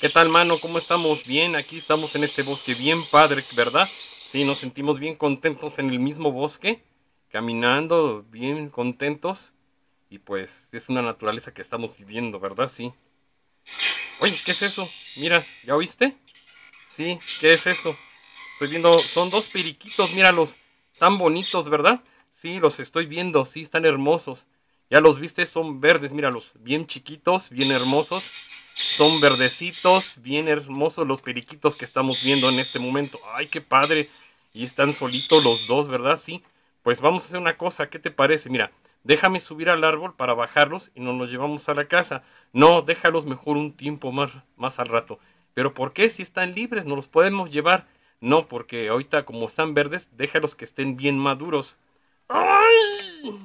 ¿Qué tal, mano? ¿Cómo estamos? Bien, aquí estamos en este bosque bien padre, ¿verdad? Sí, nos sentimos bien contentos en el mismo bosque, caminando bien contentos. Y pues es una naturaleza que estamos viviendo, ¿verdad? Sí. Oye, ¿qué es eso? Mira, ¿ya oíste? Sí, ¿qué es eso? Estoy viendo, son dos periquitos, míralos, tan bonitos, ¿verdad? Sí, los estoy viendo, sí, están hermosos. Ya los viste, son verdes, míralos, bien chiquitos, bien hermosos. Son verdecitos, bien hermosos los periquitos que estamos viendo en este momento. ¡Ay, qué padre! Y están solitos los dos, ¿verdad? Sí. Pues vamos a hacer una cosa, ¿qué te parece? Mira, déjame subir al árbol para bajarlos y nos los llevamos a la casa. No, déjalos mejor un tiempo más, más al rato. Pero ¿por qué si están libres? ¿No los podemos llevar? No, porque ahorita como están verdes, déjalos que estén bien maduros. ¡Ay!